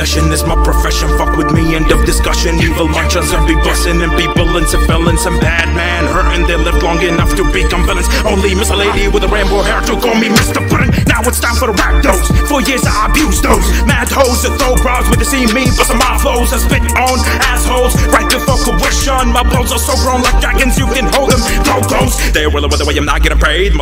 possession is my profession. Fuck with me, end of discussion. Evil munchers and be busting and people into felons and bad man hurting. They live long enough to become villains. Only miss a lady with a rainbow hair to call me Mr. Puddin'. Now it's time for the rap dose. For years I abused those mad hoes to throw bras with they see me, but some my flows I spit on assholes right before fruition. My bones are so grown like dragons, you can hold them. Go, They will with the way I'm not getting paid.